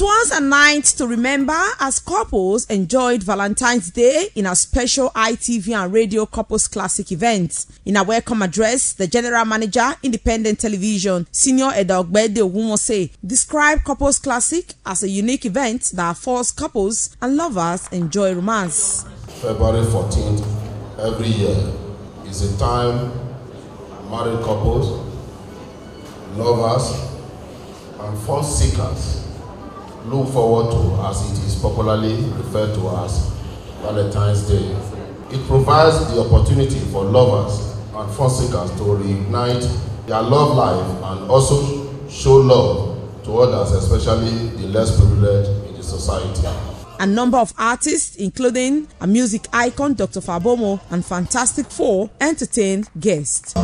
It was a night to remember as couples enjoyed Valentine's Day in a special ITV and radio couples classic event. In a welcome address, the general manager, Independent Television, Senior Edogbede Ogunwose, described couples classic as a unique event that forces couples and lovers enjoy romance. February 14th every year is a time married couples, lovers, and fun seekers look forward to as it is popularly referred to as Valentine's Day. It provides the opportunity for lovers and seekers to reignite their love life and also show love to others, especially the less privileged in the society. A number of artists, including a music icon Dr. Fabomo and Fantastic Four, entertained guests.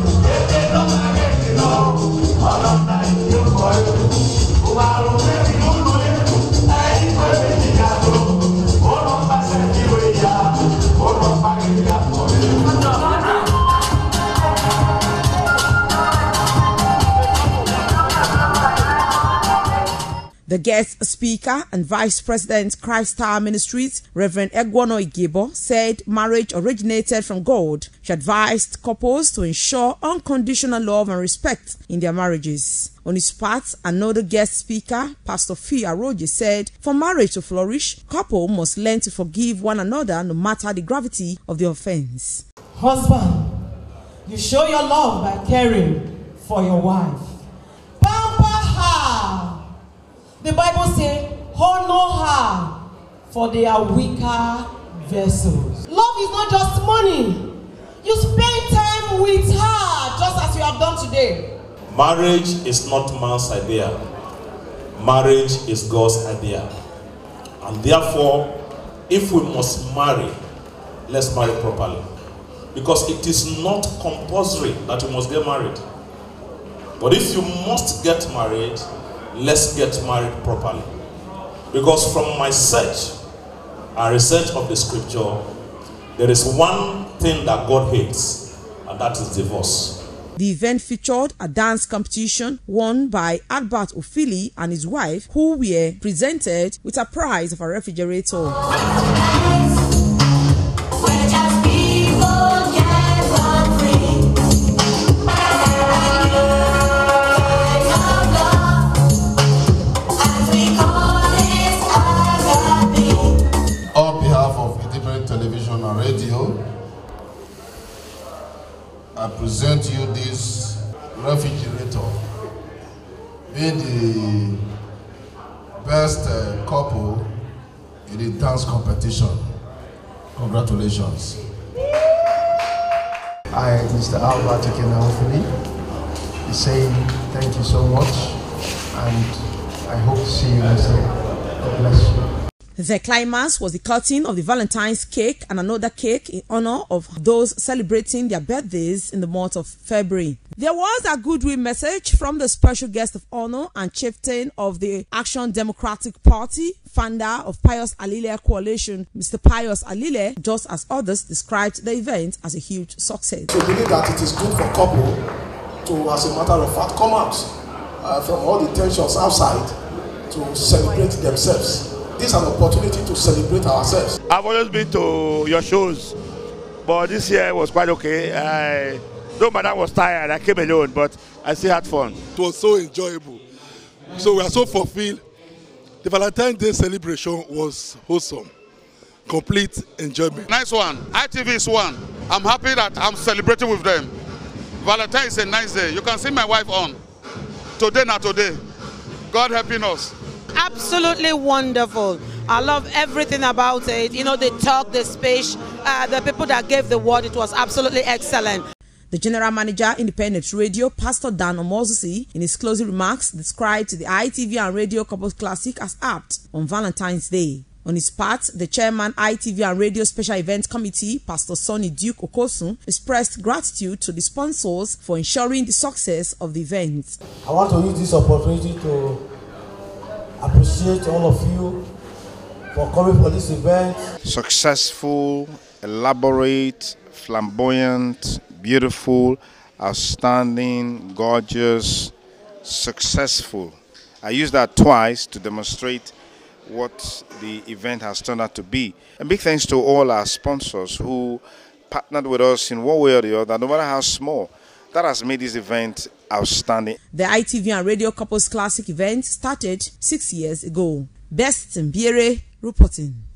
The guest speaker and vice president Christ Tower Ministries, Reverend Egwono Igebo, said marriage originated from God. She advised couples to ensure unconditional love and respect in their marriages. On his part, another guest speaker, Pastor Fee Aroji, said, For marriage to flourish, couple must learn to forgive one another no matter the gravity of the offense. Husband, you show your love by caring for your wife. The Bible says, honor her, for they are weaker vessels. Love is not just money. You spend time with her, just as you have done today. Marriage is not man's idea. Marriage is God's idea. And therefore, if we must marry, let's marry properly. Because it is not compulsory that you must get married. But if you must get married, let's get married properly. Because from my search and research of the scripture, there is one thing that God hates, and that is divorce. The event featured a dance competition won by Albert Ofili and his wife, who were presented with a prize of a refrigerator. I present you this refrigerator being the best uh, couple in the dance competition. Congratulations. I, Mr. Albert Akenaofili, is saying thank you so much and I hope to see you next year. God bless you. The climax was the cutting of the Valentine's cake and another cake in honor of those celebrating their birthdays in the month of February. There was a goodwill message from the special guest of honor and chieftain of the Action Democratic Party, founder of Pius Alile Coalition, Mr. Pius Alile, just as others described the event as a huge success. to believe that it is good for couple to, as a matter of fact, come out uh, from all the tensions outside to celebrate themselves. This is an opportunity to celebrate ourselves. I've always been to your shows, but this year was quite okay. I, though my dad was tired, I came alone, but I still had fun. It was so enjoyable. So we are so fulfilled. The Valentine's Day celebration was wholesome, complete enjoyment. Nice one. ITV is one. I'm happy that I'm celebrating with them. Valentine is a nice day. You can see my wife on. Today, not today. God helping us. Absolutely wonderful. I love everything about it. You know, the talk, the speech, uh, the people that gave the word, it was absolutely excellent. The general manager, Independent Radio, Pastor Dan Omozusi, in his closing remarks, described the ITV and Radio Couples Classic as apt on Valentine's Day. On his part, the chairman ITV and Radio Special Events Committee, Pastor Sonny Duke Okosun, expressed gratitude to the sponsors for ensuring the success of the event. I want to use this opportunity to appreciate all of you for coming for this event. successful, elaborate, flamboyant, beautiful, outstanding, gorgeous, successful. I use that twice to demonstrate what the event has turned out to be. And big thanks to all our sponsors who partnered with us in one way or the other, no matter how small. That has made this event outstanding. The ITV and Radio Couples Classic event started six years ago. Best Mbiere reporting.